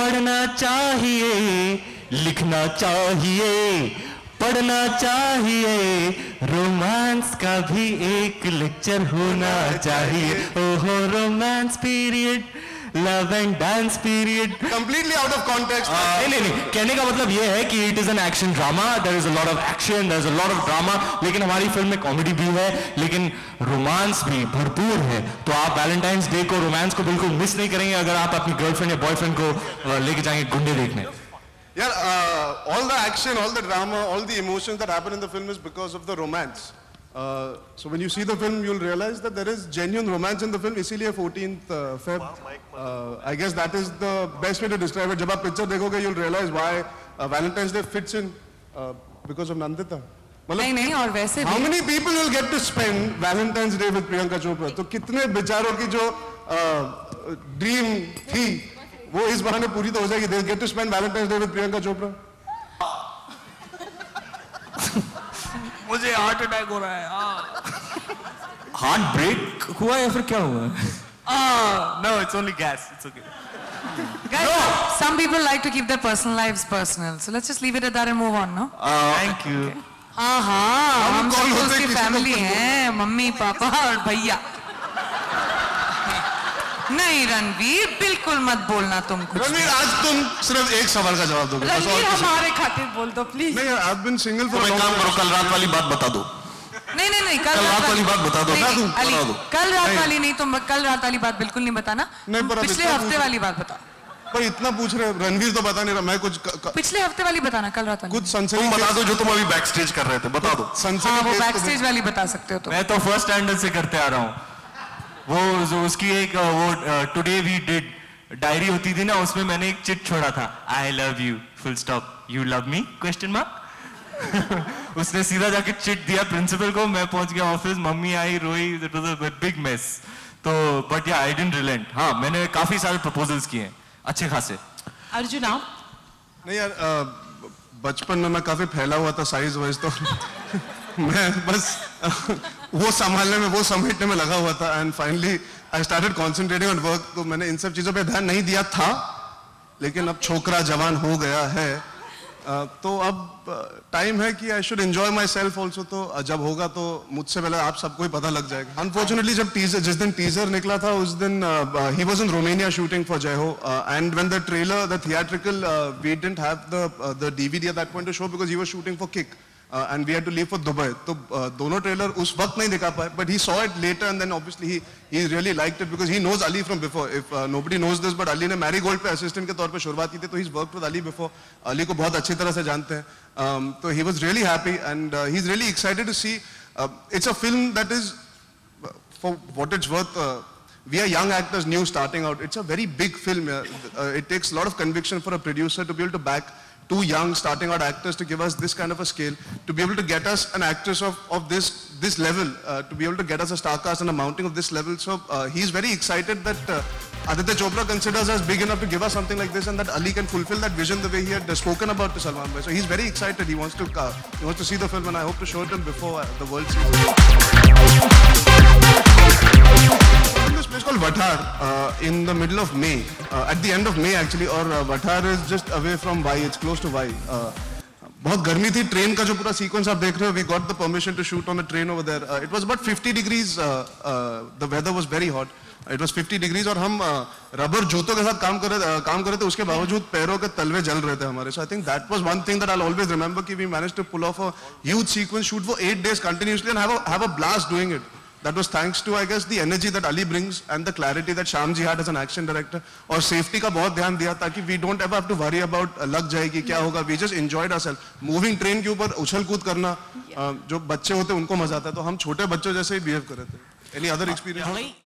पढ़ना चाहिए, लिखना चाहिए, पढ़ना चाहिए। रोमांस का भी एक लेक्चर होना चाहिए। ओहो romance period love and dance period completely out of context नहीं नहीं नहीं. कहने का मतलब ये है कि it is an action drama there is a lot of action there is a lot of drama लेकिन हमारी फ़िल्म में कॉमेडी भी है लेकिन रोमांस भी भरपूर है. तो आप वैलेंटाइंस डे को रोमांस को बिल्कुल मिस नहीं करेंगे अगर आप अपनी गर्लफ्रेंड या बॉयफ्रेंड को अ, लेके जाएँगे गुंडे देखने. Yeah, uh, all the action, all the drama, all the emotions that happen in the film is because of the romance. Uh, so when you see the film, you'll realize that there is genuine romance in the film. इसीलिए 14th uh, Feb. Uh, I guess that is the best way to describe it. जब आप picture देखोगे, you'll realize why uh, Valentine's Day fits in uh, because of Nandita. मतलब नहीं नहीं और वैसे How भी many people will get to spend Valentine's Day with Priyanka Chopra? तो कितने बेचारों की जो ड्रीम थी वो इस बहाने पूरी तो हो जाएगी they get to spend Valentine's Day with Priyanka Chopra मुझे हार्ट अटैक हो रहा है हार्ट ब्रेक हुआ या फिर क्या हुआ no it's only gas it's okay Guys, no. some people like to keep their personal lives personal. So let's just leave it at that and move on, no? Uh, Thank you. हाँ हाँ हम सब उसकी family कुछ है mummy papa और भैया नहीं रणवीर बिल्कुल मत बोलना तुम कुछ रणवीर आज तुम सिर्फ़ एक सवाल का जवाब दोगे रणवीर हमारे खातिर बोल दो प्लीज़ नहीं I have been single for काम करो कल रात वाली बात बता दो। नहीं नहीं नहीं कल, कल रात वाली बात बता दो, नहीं, अली, कल रात वाली नहीं तुम कल रात वाली बात बिल्कुल नहीं बताना। पिछले हफ़्ते वाली बात बताओ। पर इतना पूछ रहे रणवीर तो बता नहीं रहा मैं कुछ क- क- पिछले हफ़्ते वाली बताना कल रात वाली। कुछ सनसनी बता दो जो तुम अभी बैक स्टेज कर रहे थे बता दो। सनसनी हाँ वो तो बैक स्टेज वाली बता सकते हो तो मैं तो फ़र्स्ट स्टैंडर्ड से करते आ रहा हूँ। वो जो उसकी एक वो टुडे वी डिड डायरी होती थी ना उसमें मैंने एक चिट छोड़ा था I love you full stop you love me question mark उसने सीधा जाके चिट दिया प्रिंसिपल को मैं पहुँच गया ऑफ़िस मम्मी आई रोई it was a big mess तो बट या आई डिडंट रिलेंट हाँ मैंने काफ़ी सारे प्रपोजल्स किए हैं अच्छे खासे। अर्जुन आप? नहीं यार बचपन में मैं काफ़ी फैला हुआ था साइज़ वाइज तो। मैं बस, वो संभालने में, वो समेटने में लगा हुआ था and finally I started concentrating on work तो मैंने इन सब चीज़ों पे ध्यान नहीं दिया था, लेकिन अब छोकरा जवान हो गया है। तो अब टाइम है कि I should enjoy myself also तो जब होगा तो मुझसे पहले आप सबको ही पता लग जाएगा। अनफॉर्चुनेटली जब टीजर जिस दिन टीजर निकला था, उस दिन he was in Romania shooting for Jai Ho and when the trailer the theatrical we didn't have the the DVD at that point show because he was shooting for Kick and we had to leave for Dubai तो uh, दोनों trailer उस वक्त नहीं दिखा पाए but he saw it later and then obviously he really liked it because he knows Ali from before if nobody knows this but Ali ने Marie Gold पे assistant के तौर पे शुरुआत की थी तो he work with Ali before Ali को बहुत अच्छी तरह से जानते हैं um, तो he was really happy and he is really excited to see it's a film that is what it's worth, uh, we are young actors new starting out. It's a very big film. Uh, it takes a lot of conviction for a producer to be able to back two young starting out actors to give us this kind of a scale, to be able to get us an actress of, of this, this level, uh, to be able to get us a star cast and a mounting of this level. So uh, he's very excited that uh, Aditya Chopra considers us big enough to give us something like this and that Ali can fulfill that vision the way he had spoken about to Salman Bhai. So he's very excited. He wants to uh, he wants to see the film and I hope to show it to him before uh, the world sees it. Vatar uh, in the middle of May, uh, at the end of May actually, or uh, Vatar is just away from Vai, it's close to Vai. Uh, बहुत गर्मी थी train का जो पूरा sequence आप देख रहे हो we got the permission to shoot on a train over there it was about 50 degrees the weather was very hot it was 50 degrees और हम रबर जूतों के साथ काम कर रहे uh, काम कर रहे थे उसके बावजूद पैरों के तलवे जल रहे थे हमारे। So I think that was one thing that I always remember कि we manage to pull off a huge sequence shoot for 8 days continuously and have a blast doing it That was thanks to, I guess, the energy that Ali brings and the clarity that Shyamji had as an action director. और safety का बहुत ध्यान दिया ताकि we don't ever have to worry about uh, लग जाएगी क्या होगा. We just enjoyed ourselves. Moving train के ऊपर उछल कूद करना uh, जो बच्चे होते unko उनको मज़ा आता है तो हम छोटे बच्चों जैसे ही rahe कर रहे थे. Any other experience?